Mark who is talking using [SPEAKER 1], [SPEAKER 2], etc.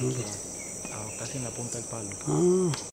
[SPEAKER 1] Ah, casi en la punta del palo.
[SPEAKER 2] Ah.